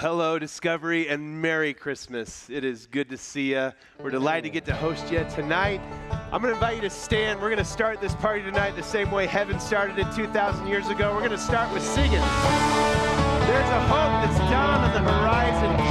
hello, Discovery, and Merry Christmas. It is good to see you. We're delighted to get to host you tonight. I'm going to invite you to stand. We're going to start this party tonight the same way heaven started it 2,000 years ago. We're going to start with singing. There's a hope that's dawned on the horizon.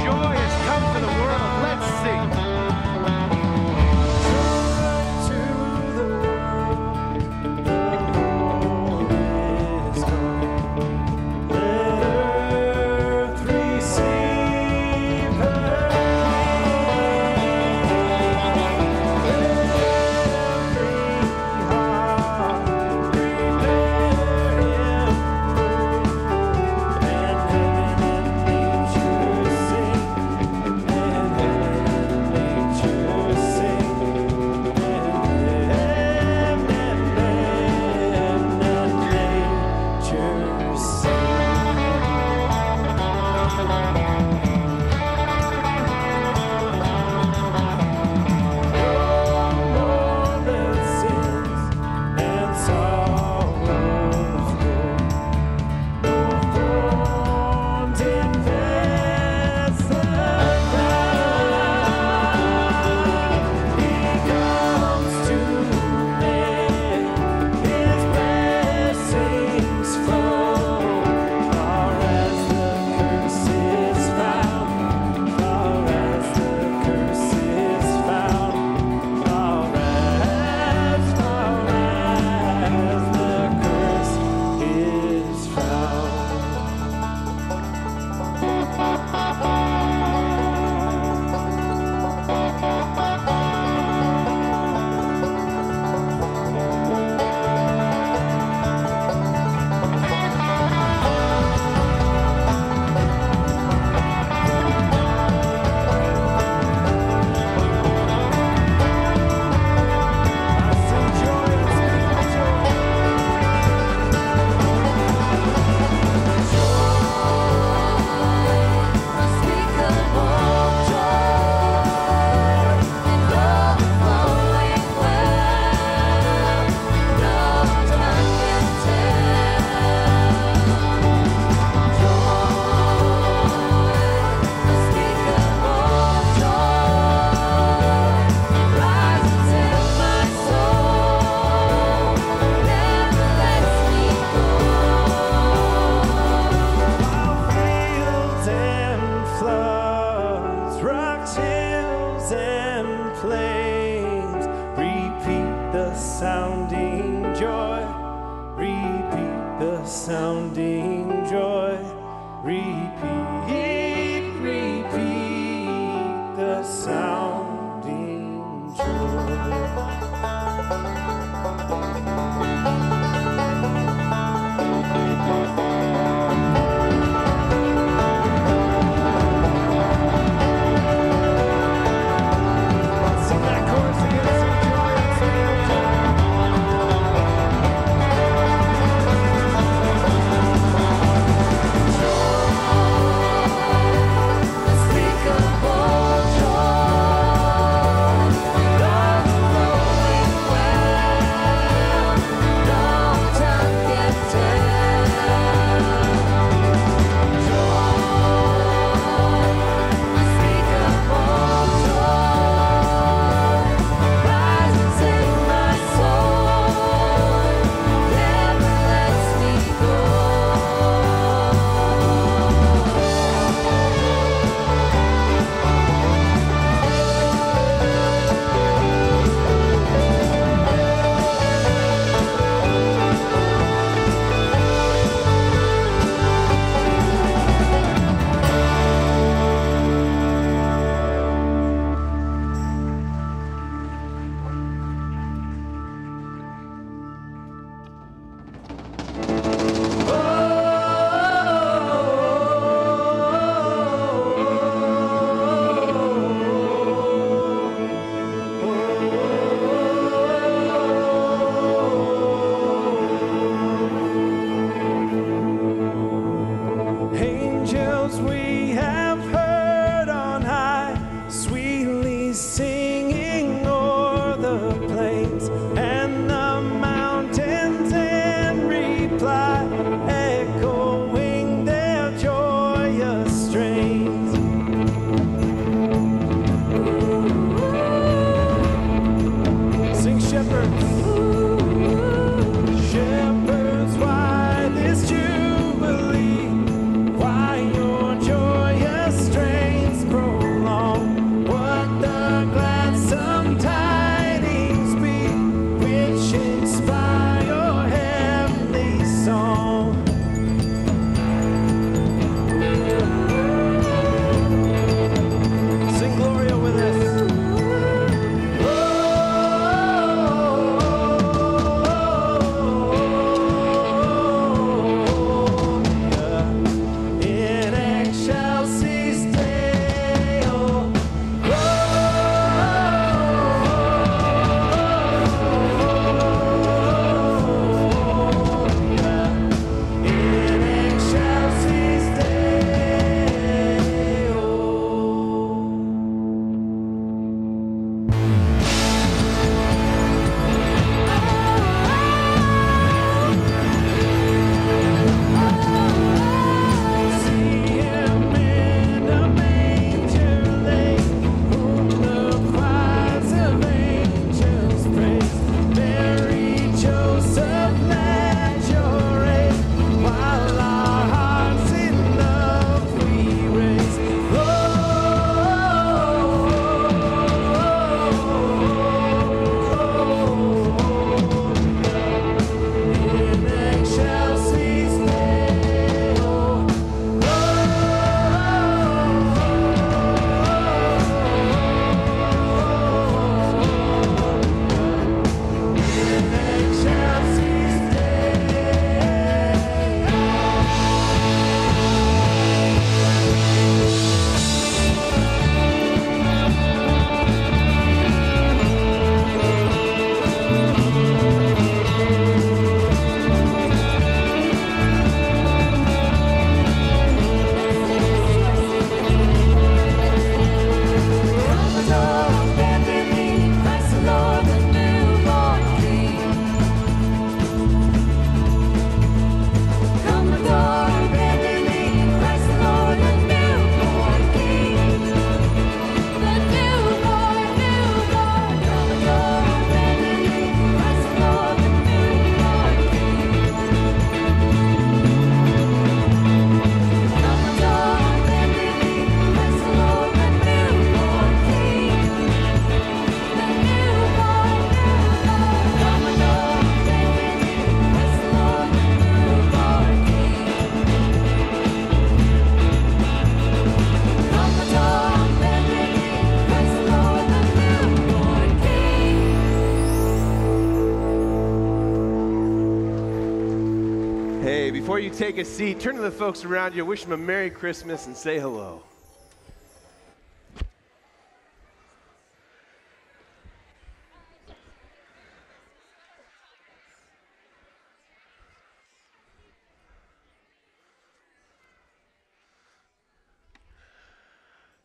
You take a seat, turn to the folks around you, wish them a Merry Christmas, and say hello.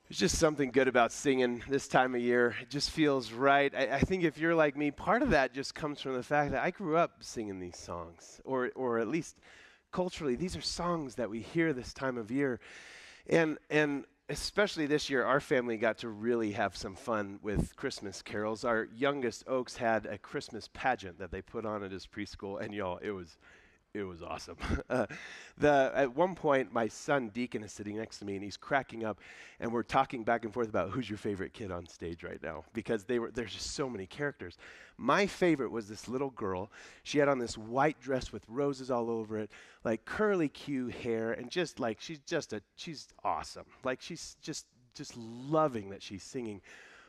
There's just something good about singing this time of year. It just feels right. I, I, think if you're like me, part of that just comes from the fact that I grew up singing these songs, or, or at least culturally, these are songs that we hear this time of year. And, and especially this year, our family got to really have some fun with Christmas carols. Our youngest, Oaks, had a Christmas pageant that they put on at his preschool, and y'all, it was it was awesome. uh, the, at one point, my son Deacon is sitting next to me, and he's cracking up, and we're talking back and forth about who's your favorite kid on stage right now because they were there's just so many characters. My favorite was this little girl. She had on this white dress with roses all over it, like curly Q hair, and just like she's just a she's awesome. Like she's just just loving that she's singing,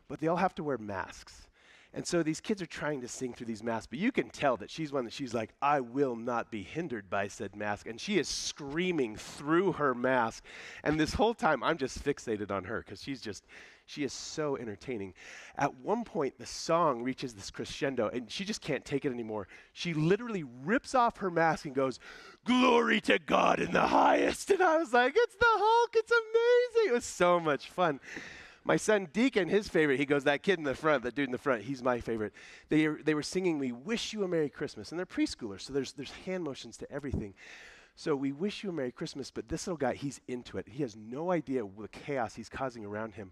but they all have to wear masks. And so these kids are trying to sing through these masks, but you can tell that she's one that she's like, I will not be hindered by said mask. And she is screaming through her mask. And this whole time, I'm just fixated on her because she's just, she is so entertaining. At one point, the song reaches this crescendo, and she just can't take it anymore. She literally rips off her mask and goes, Glory to God in the highest. And I was like, It's the Hulk. It's amazing. It was so much fun. My son Deacon, his favorite, he goes, that kid in the front, that dude in the front, he's my favorite. They, they were singing, We Wish You a Merry Christmas. And they're preschoolers, so there's, there's hand motions to everything. So we wish you a Merry Christmas, but this little guy, he's into it. He has no idea the chaos he's causing around him.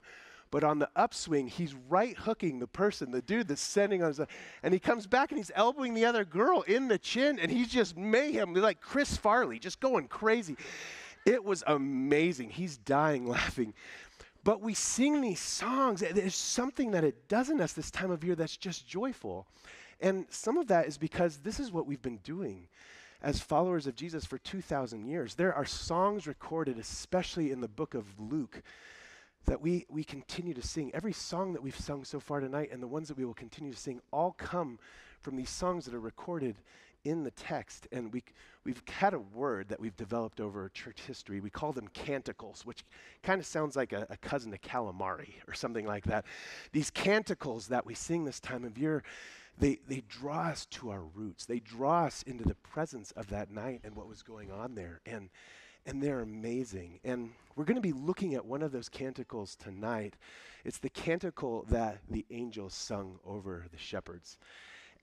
But on the upswing, he's right hooking the person, the dude that's sending on his, and he comes back and he's elbowing the other girl in the chin, and he's just mayhem, like Chris Farley, just going crazy. It was amazing. He's dying laughing. But we sing these songs. There's something that it does in us this time of year that's just joyful. And some of that is because this is what we've been doing as followers of Jesus for 2,000 years. There are songs recorded, especially in the book of Luke, that we, we continue to sing. Every song that we've sung so far tonight and the ones that we will continue to sing all come from these songs that are recorded in the text, and we, we've had a word that we've developed over church history. We call them canticles, which kind of sounds like a, a, cousin to calamari or something like that. These canticles that we sing this time of year, they, they draw us to our roots. They draw us into the presence of that night and what was going on there. And, and they're amazing. And we're going to be looking at one of those canticles tonight. It's the canticle that the angels sung over the shepherds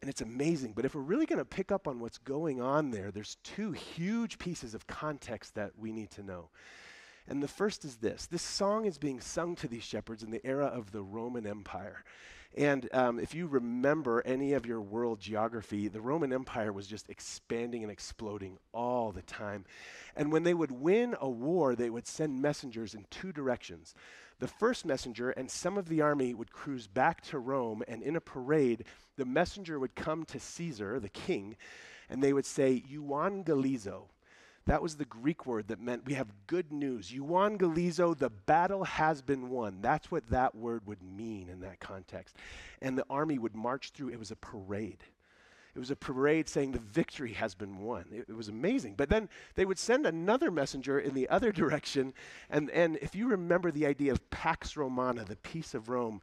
and it's amazing. But if we're really going to pick up on what's going on there, there's two huge pieces of context that we need to know. And the first is this this song is being sung to these shepherds in the era of the Roman Empire. And um, if you remember any of your world geography, the Roman Empire was just expanding and exploding all the time. And when they would win a war, they would send messengers in two directions. The first messenger and some of the army would cruise back to Rome, and in a parade, the messenger would come to Caesar, the king, and they would say, Euangelizo. That was the Greek word that meant we have good news. Euangelizo, the battle has been won. That's what that word would mean in that context. And the army would march through, it was a parade. It was a parade saying the victory has been won. It, it, was amazing. But then they would send another messenger in the other direction. And, and if you remember the idea of Pax Romana, the peace of Rome,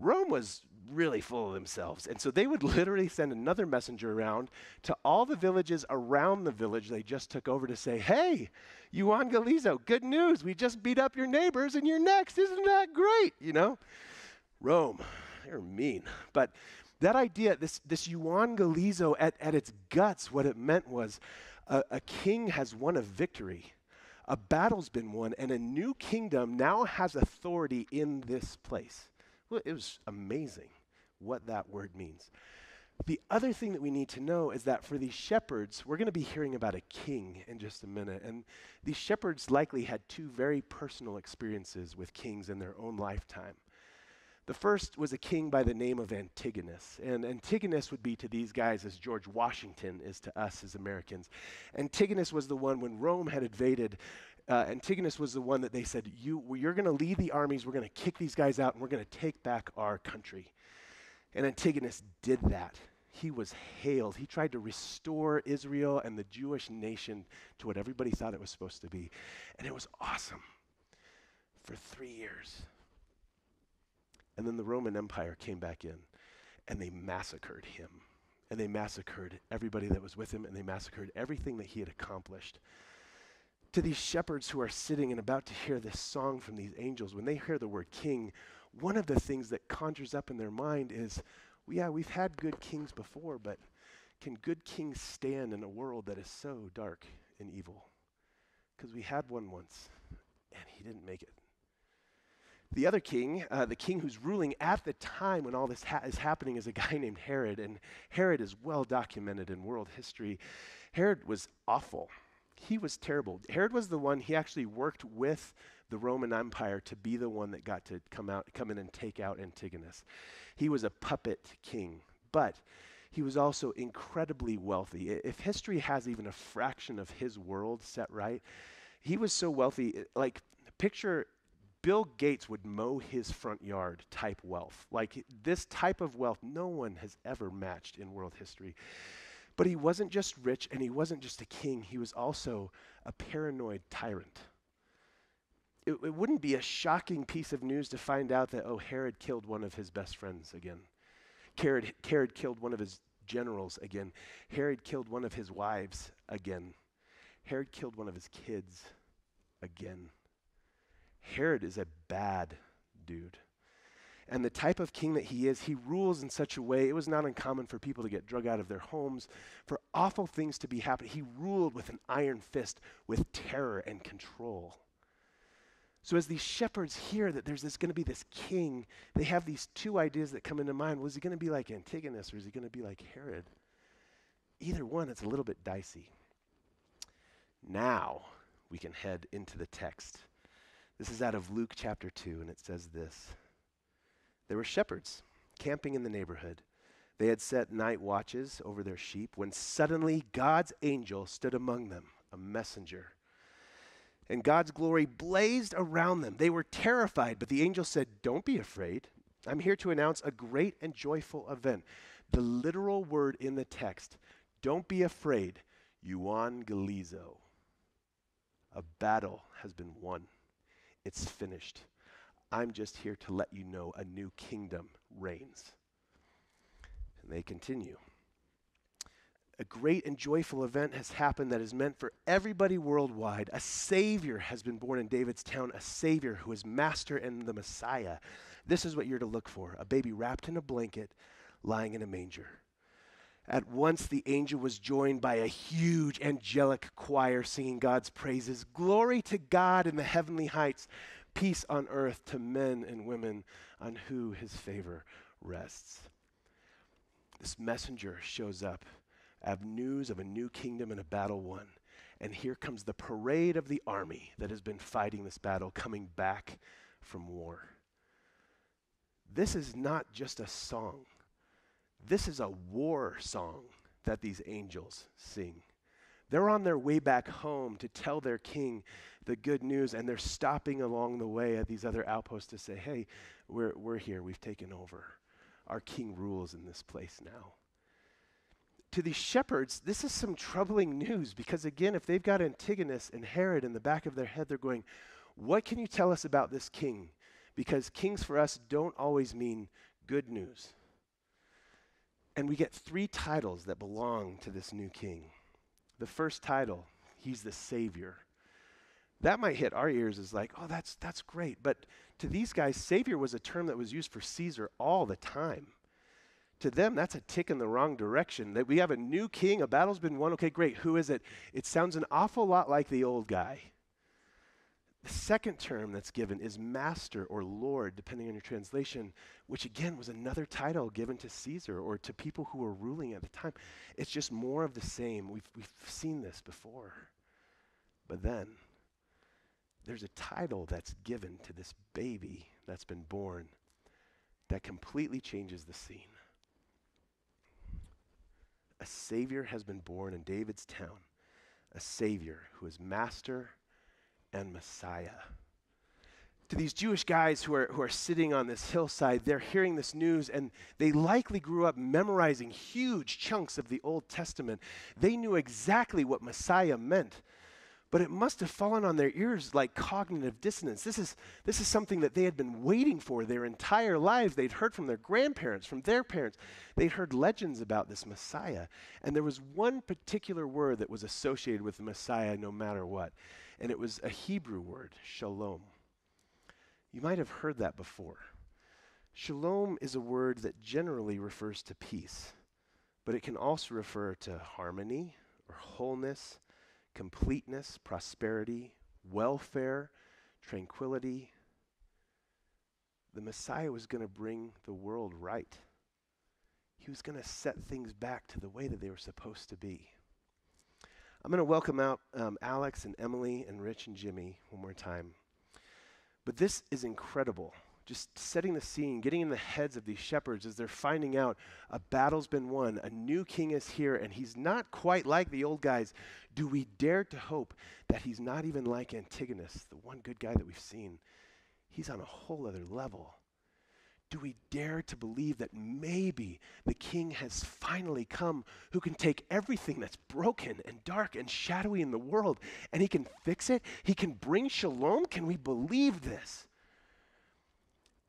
Rome was really full of themselves. And so they would literally send another messenger around to all the villages around the village they just took over to say, Hey, Euangelizo, good news. We just beat up your neighbors and you're next. Isn't that great? You know? Rome, they're mean. But that idea, this, this euangelizo at, at its guts, what it meant was a, a king has won a victory. A battle's been won, and a new kingdom now has authority in this place. Well, it was amazing what that word means. The other thing that we need to know is that for these shepherds, we're going to be hearing about a king in just a minute. And these shepherds likely had two very personal experiences with kings in their own lifetime. The first was a king by the name of Antigonus. And Antigonus would be to these guys as George Washington is to us as Americans. Antigonus was the one when Rome had invaded. Uh, Antigonus was the one that they said, you, You're going to lead the armies, we're going to kick these guys out, and we're going to take back our country. And Antigonus did that. he was hailed. He tried to restore Israel and the Jewish nation to what everybody thought it was supposed to be. And it was awesome for three years. And then the Roman Empire came back in and they massacred him. And they massacred everybody that was with him and they massacred everything that he had accomplished. To these shepherds who are sitting and about to hear this song from these angels, when they hear the word king, one of the things that conjures up in their mind is well, yeah, we've had good kings before, but can good kings stand in a world that is so dark and evil? Because we had one once, and he didn't make it. The other king, uh, the king who's ruling at the time when all this ha- is happening, is a guy named Herod, and Herod is well documented in world history. Herod was awful. He was terrible. Herod was the one, he actually worked with the Roman Empire to be the one that got to come out, come in and take out Antigonus. He was a puppet king, but he was also incredibly wealthy. If history has even a fraction of his world set right, he was so wealthy. Like, picture Bill Gates would mow his front yard type wealth. Like, this type of wealth, no one has ever matched in world history. But he wasn't just rich and he wasn't just a king, he was also a paranoid tyrant it, it wouldn't be a shocking piece of news to find out that, oh, Herod killed one of his best friends again. Herod, Herod killed one of his generals again. Herod killed one of his wives again. Herod killed one of his kids again. Herod is a bad dude. And the type of king that he is, he rules in such a way, it was not uncommon for people to get drug out of their homes, for awful things to be happening. He ruled with an iron fist, with terror and control. So as these shepherds hear that there's going to be this king, they have these two ideas that come into mind. Was he going to be like Antigonus or is he going to be like Herod? Either one, it's a little bit dicey. Now we can head into the text. This is out of Luke chapter 2, and it says this There were shepherds camping in the neighborhood. They had set night watches over their sheep when suddenly God's angel stood among them, a messenger and God's glory blazed around them. They were terrified, but the angel said, Don't be afraid. I'm here to announce a great and joyful event. The literal word in the text, don't be afraid, euangelizo. A battle has been won. It's finished. I'm just here to let you know a new kingdom reigns. And they continue a great and joyful event has happened that is meant for everybody worldwide. A Savior has been born in David's town, a Savior who is Master and the Messiah. This is what you're to look for a baby wrapped in a blanket, lying in a manger. At once the angel was joined by a huge angelic choir singing God's praises. Glory to God in the heavenly heights, peace on earth to men and women on who his favor rests. This messenger shows up have news of a new kingdom and a battle won. And here comes the parade of the army that has been fighting this battle coming back from war. This is not just a song, this is a war song that these angels sing. They're on their way back home to tell their king the good news, and they're stopping along the way at these other outposts to say, Hey, we're, we're here, we've taken over. Our king rules in this place now to these shepherds, this is some troubling news because, again, if they've got Antigonus and Herod in the back of their head, they're going, What can you tell us about this king? Because kings for us don't always mean good news. And we get three titles that belong to this new king. The first title, he's the Savior. That might hit our ears as like, oh, that's, that's great. But to these guys, Savior was a term that was used for Caesar all the time to them, that's a tick in the wrong direction. That we have a new king, a battle's been won. Okay, great. Who is it? It sounds an awful lot like the old guy. The second term that's given is master or lord, depending on your translation, which again was another title given to Caesar or to people who were ruling at the time. It's just more of the same. We've, we've seen this before. But then there's a title that's given to this baby that's been born that completely changes the scene a Savior has been born in David's town, a Savior who is Master and Messiah. to these Jewish guys who are, who are sitting on this hillside, they're hearing this news, and they likely grew up memorizing huge chunks of the Old Testament. They knew exactly what Messiah meant, but it must have fallen on their ears like cognitive dissonance. This is, this is something that they had been waiting for their entire lives. They'd heard from their grandparents, from their parents. They'd heard legends about this Messiah. And there was one particular word that was associated with the Messiah no matter what, and it was a Hebrew word, shalom. You might have heard that before. Shalom is a word that generally refers to peace, but it can also refer to harmony or wholeness, completeness, prosperity, welfare, tranquility. The Messiah was going to bring the world right. He was going to set things back to the way that they were supposed to be. I'm going to welcome out um, Alex and Emily and Rich and Jimmy one more time. But this is incredible. Just setting the scene, getting in the heads of these shepherds as they're finding out a battle's been won, a new king is here, and he's not quite like the old guys. Do we dare to hope that he's not even like Antigonus, the one good guy that we've seen? He's on a whole other level. Do we dare to believe that maybe the king has finally come who can take everything that's broken and dark and shadowy in the world and he can fix it? He can bring shalom? Can we believe this?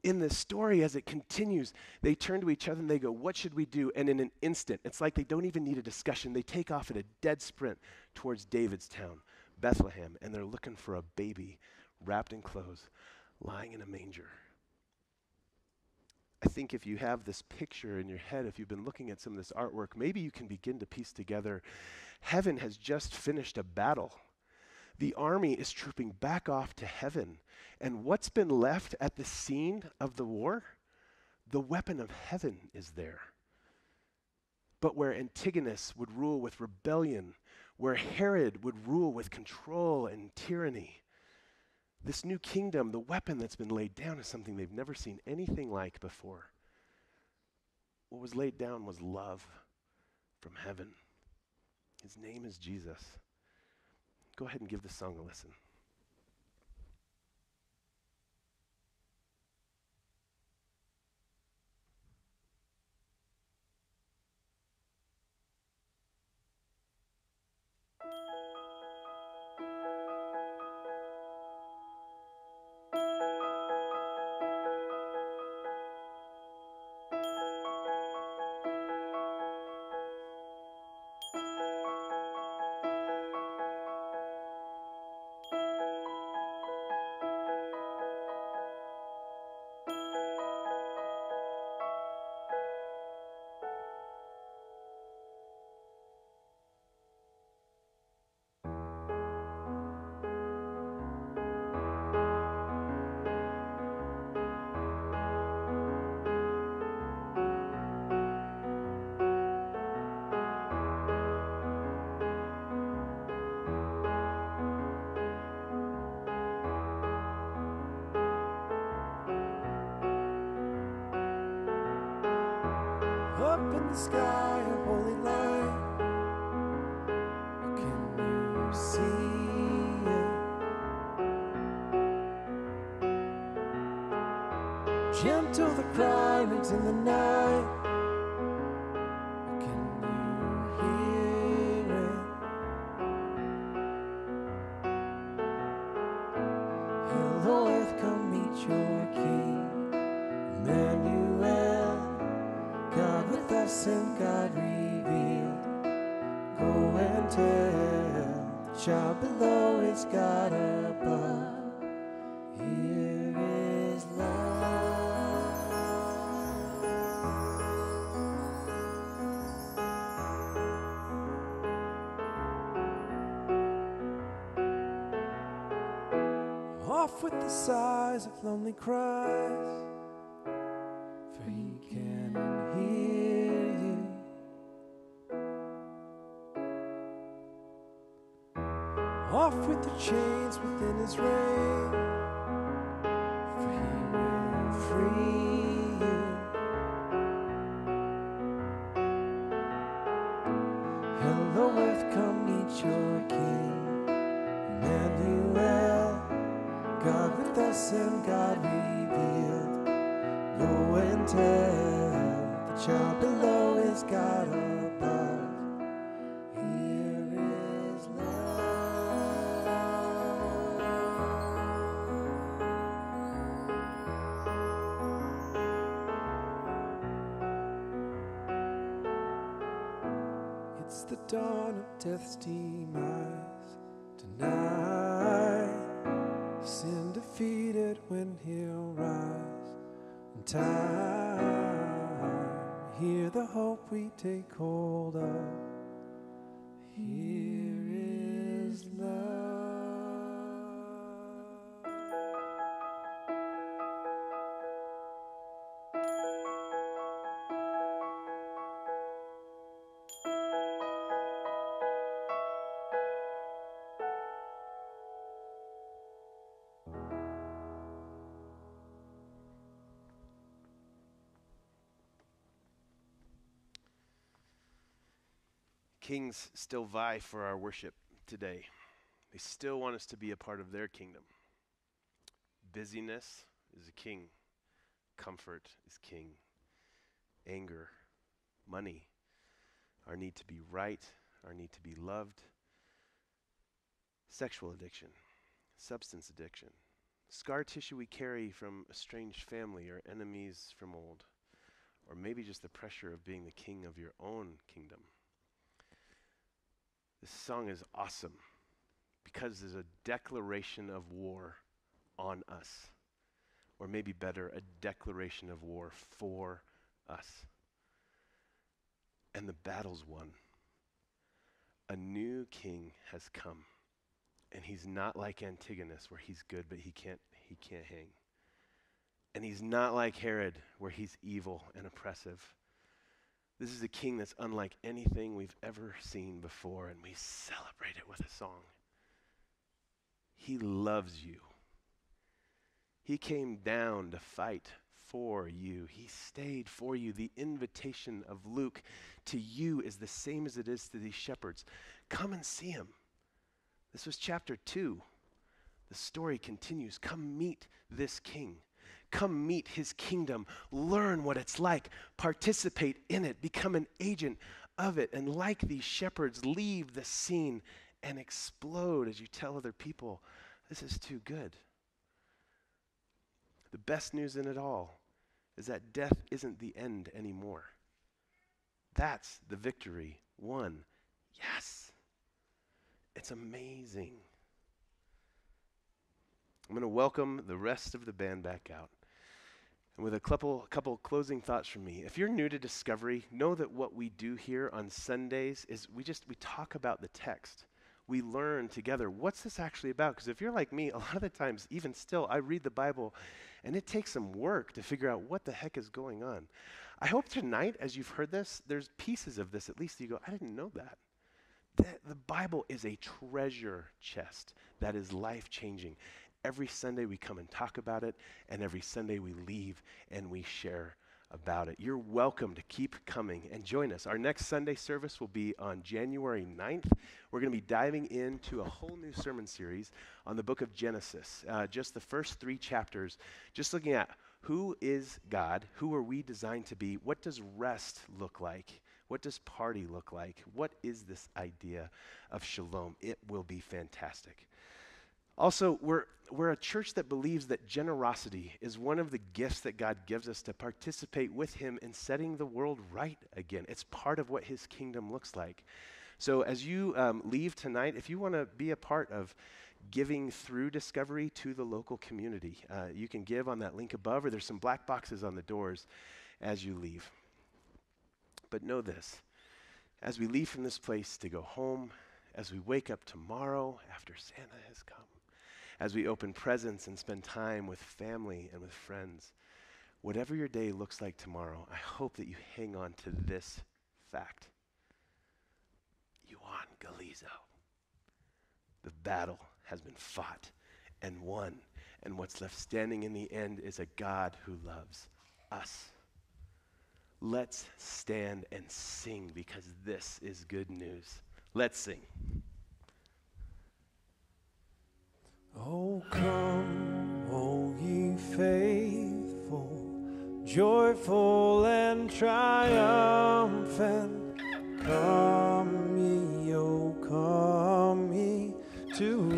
In this story, as it continues, they turn to each other and they go, What should we do? And in an instant, it's like they don't even need a discussion. They take off at a dead sprint towards David's town, Bethlehem, and they're looking for a baby wrapped in clothes, lying in a manger. I think if you have this picture in your head, if you've been looking at some of this artwork, maybe you can begin to piece together heaven has just finished a battle. The army is trooping back off to heaven. And what's been left at the scene of the war? The weapon of heaven is there. But where Antigonus would rule with rebellion, where Herod would rule with control and tyranny, this new kingdom, the weapon that's been laid down, is something they've never seen anything like before. What was laid down was love from heaven. His name is Jesus. Go ahead and give the song a listen. Rings in the night. Can you hear it? Hello, earth, come meet your King, Emmanuel. God with us and God revealed. Go and tell the child below is God With the sighs of lonely cries Go and tell the child below is God above. Here is love. It's the dawn of death's demise time. Hear the hope we take hold Kings still vie for our worship today. They still want us to be a part of their kingdom. Busyness is a king, comfort is king, anger, money, our need to be right, our need to be loved, sexual addiction, substance addiction, scar tissue we carry from estranged family or enemies from old, or maybe just the pressure of being the king of your own kingdom. This song is awesome because there's a declaration of war on us. Or maybe better, a declaration of war for us. And the battle's won. A new king has come. And he's not like Antigonus where he's good but he can't he can't hang. And he's not like Herod where he's evil and oppressive. This is a king that's unlike anything we've ever seen before, and we celebrate it with a song. He loves you. He came down to fight for you. He stayed for you. The invitation of Luke to you is the same as it is to these shepherds. Come and see him. This was chapter 2. The story continues. Come meet this king. Come meet his kingdom. Learn what it's like. Participate in it. Become an agent of it. And like these shepherds, leave the scene and explode as you tell other people, this is too good. The best news in it all is that death isn't the end anymore. That's the victory won. Yes. It's amazing. I'm going to welcome the rest of the band back out. And with a couple, couple closing thoughts from me. If you're new to Discovery, know that what we do here on Sundays is we just we talk about the text. We learn together what's this actually about? Because if you're like me, a lot of the times, even still, I read the Bible and it takes some work to figure out what the heck is going on. I hope tonight, as you've heard this, there's pieces of this at least you go, I didn't know that. The, the Bible is a treasure chest that is life changing. Every Sunday we come and talk about it, and every Sunday we leave and we share about it. You're welcome to keep coming and join us. Our next Sunday service will be on January 9th. We're going to be diving into a whole new sermon series on the book of Genesis, uh, just the first three chapters, just looking at who is God, who are we designed to be, what does rest look like. What does party look like? What is this idea of shalom? It will be fantastic. Also, we're, we're a church that believes that generosity is one of the gifts that God gives us to participate with Him in setting the world right again. It's part of what His kingdom looks like. So, as you um, leave tonight, if you want to be a part of giving through Discovery to the local community, uh, you can give on that link above, or there's some black boxes on the doors as you leave. But know this as we leave from this place to go home, as we wake up tomorrow after Santa has come, as we open presents and spend time with family and with friends. Whatever your day looks like tomorrow, I hope that you hang on to this fact. You won Galizo. The battle has been fought and won, and what's left standing in the end is a God who loves us. Let's stand and sing because this is good news. Let's sing. Oh, come, O ye faithful, joyful and triumphant. Come ye, O come ye to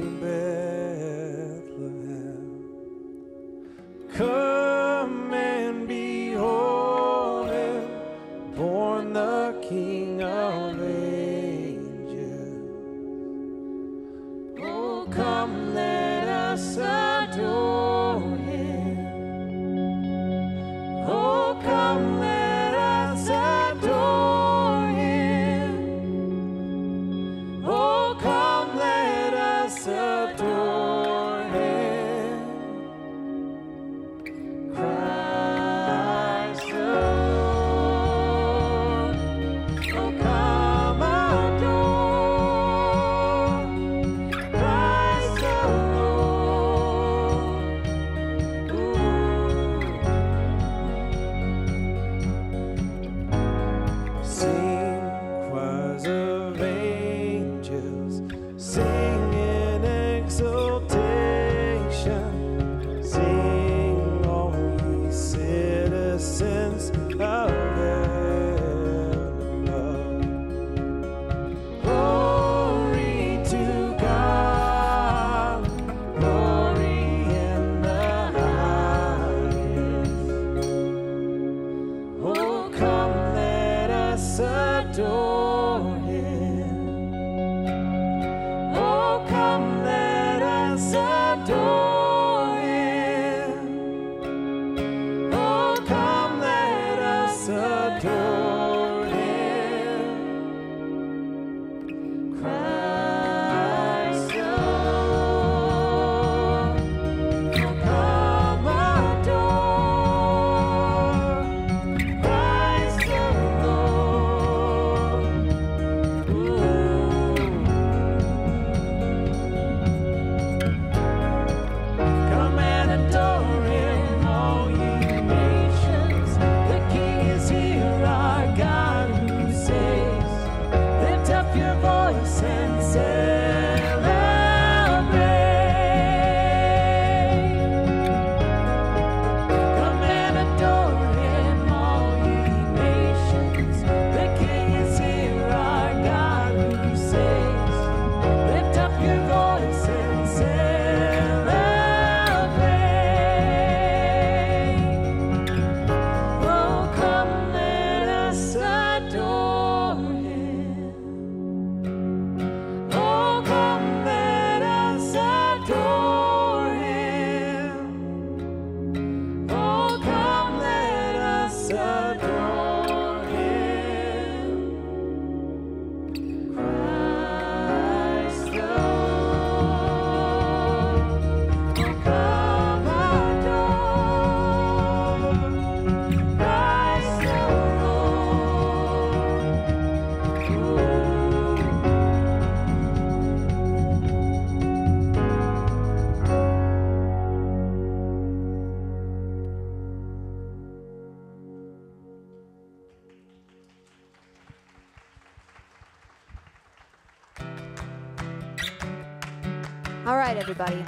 everybody.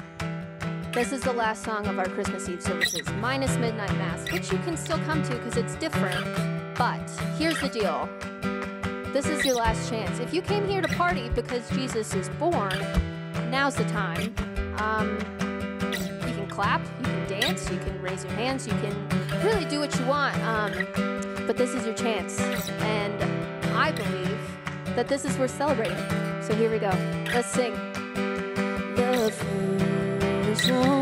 This is the last song of our Christmas Eve services, minus Midnight Mass, which you can still come to because it's different. But here's the deal this is your last chance. If you came here to party because Jesus is born, now's the time. Um, you can clap, you can dance, you can raise your hands, you can really do what you want. Um, but this is your chance. And I believe that this is worth celebrating. So here we go. Let's sing. First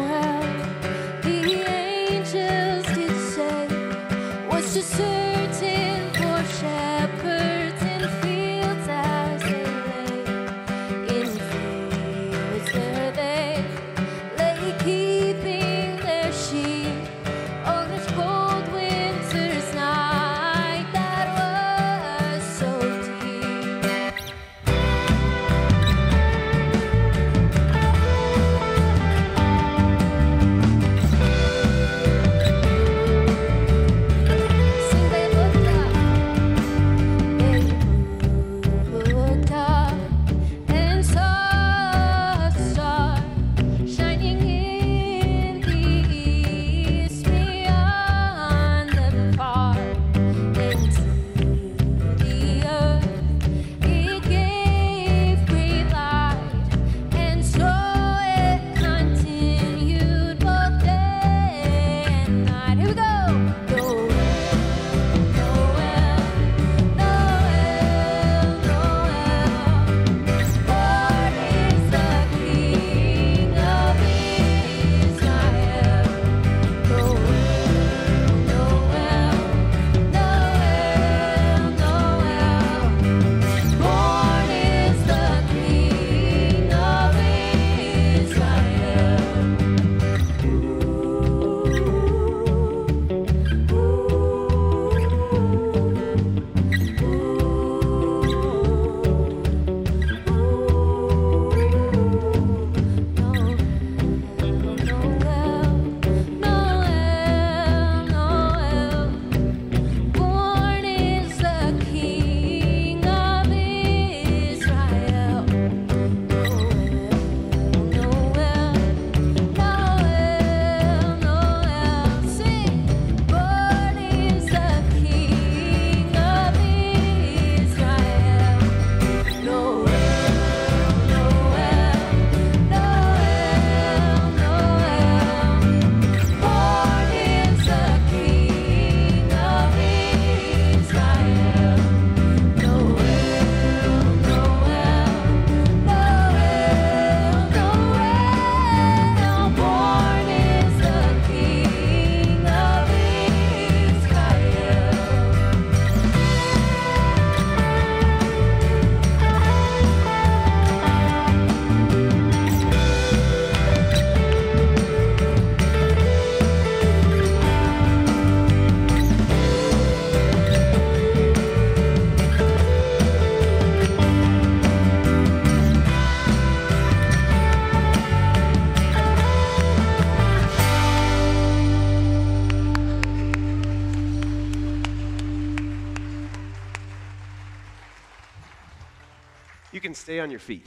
stay on your feet.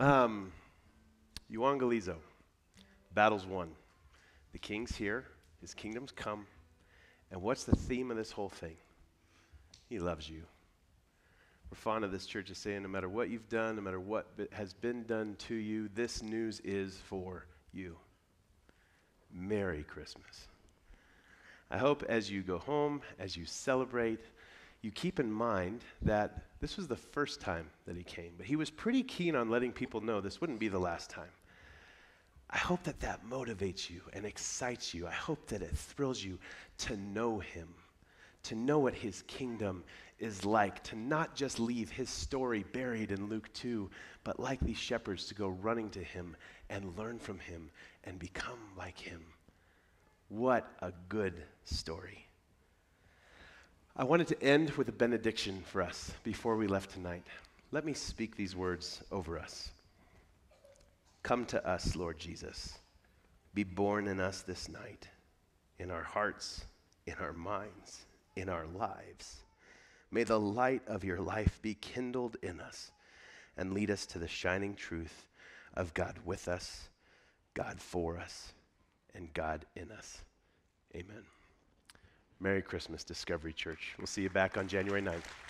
Um, Euangelizo, battle's won. The king's here, his kingdom's come. And what's the theme of this whole thing? He loves you. We're fond of this church of saying no matter what you've done, no matter what has been done to you, this news is for you. Merry Christmas. I hope as you go home, as you celebrate, you keep in mind that this was the first time that he came, but he was pretty keen on letting people know this wouldn't be the last time. I hope that that motivates you and excites you. I hope that it thrills you to know him, to know what his kingdom is like, to not just leave his story buried in Luke 2, but like these shepherds, to go running to him and learn from him and become like him. What a good story. I wanted to end with a benediction for us before we left tonight. Let me speak these words over us. Come to us, Lord Jesus. Be born in us this night, in our hearts, in our minds, in our lives. May the light of your life be kindled in us and lead us to the shining truth of God with us, God for us, and God in us. Amen. Merry Christmas, Discovery Church. We'll see you back on January 9th.